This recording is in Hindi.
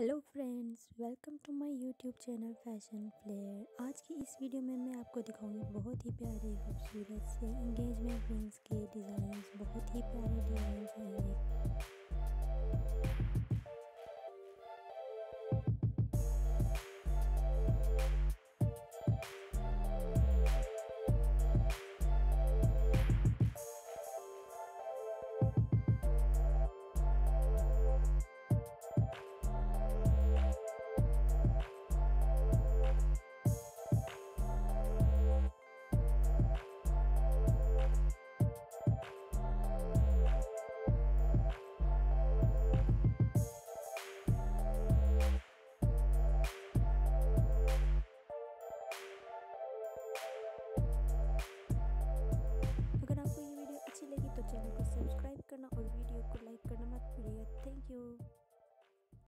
Hello friends, welcome to my YouTube channel fashion flair. आज की इस वीडियो में मैं आपको दिखाऊँगी बहुत ही प्यारे, खूबसूरत से इंगेजमेंट रिंग्स के डिज़ाइन बहुत ही प्यारे तो चैनल को सब्सक्राइब करना और वीडियो को लाइक करना मत भूलिएगा थैंक यू